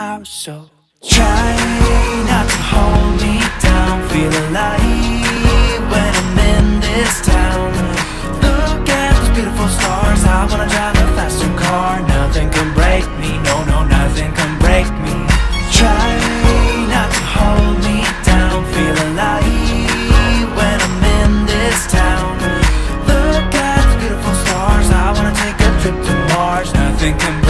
out. So try not to hold me down. Feel alive when I'm in this town. Look at those beautiful stars. I wanna drive a faster car. Nothing can break me. No, no, nothing can break me. Try not to hold me down. Feel alive when I'm in this town. Look at the beautiful stars. I wanna take a trip to Mars. Nothing can